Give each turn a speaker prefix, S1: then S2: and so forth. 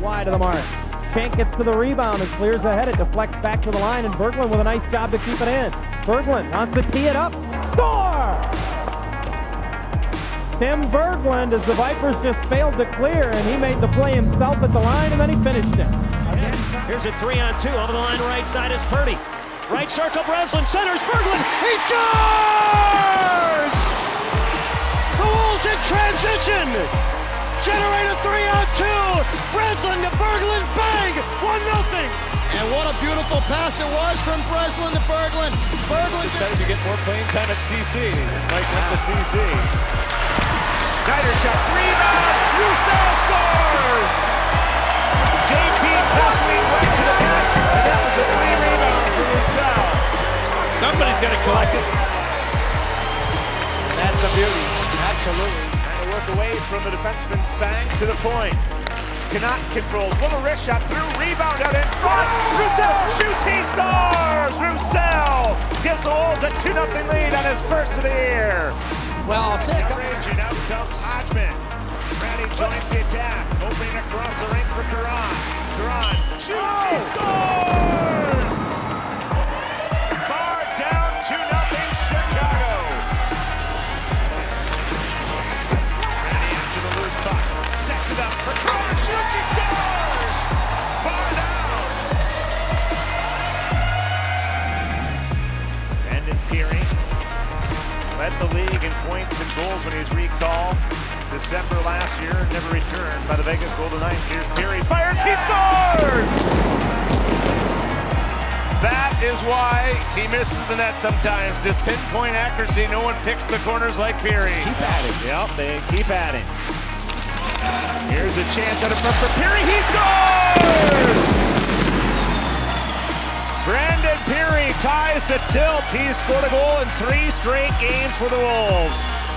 S1: wide of the mark. Shank gets to the rebound and clears ahead. It deflects back to the line, and Berglund with a nice job to keep it in. Berglund wants to tee it up. Score! Tim Berglund, as the Vipers just failed to clear, and he made the play himself at the line, and then he finished it.
S2: Here's a three on two. Over the line right side is Purdy. Right circle, Breslin centers Berglund. He scores! The Wolves in transition. Generate a three on two. Breslin
S3: And what a beautiful pass it was from Breslin to Berglund. Berglund
S4: decided to get more playing time at CC. Mike went to CC.
S5: Snyder shot, rebound, Roussel scores! JP Testwuide went to the net, and that was a free rebound for Roussel.
S4: Somebody's got to collect it.
S5: That's a beauty, absolutely. Trying to work away from the defenseman Spang to the point. Cannot control. Little wrist shot through. Rebound out in front. Roussel shoots. He scores. Roussel gives the Wolves a 2 0 lead on his first of the year.
S2: Well, I'll say.
S5: And out comes Hodgman. Randy joins the attack. Opening across the ring for Karan. Karan shoots. He oh! scores. The league in points and goals when he was recalled December last year never returned by the Vegas Golden Knights. Here's Pirri, fires, he scores! That is why he misses the net sometimes. Just pinpoint accuracy. No one picks the corners like Pirri.
S3: keep at it.
S5: Yep, they keep at it. Here's a chance out of front for Pirri. He scores! Ties the tilt. He's scored a goal in three straight games for the Wolves.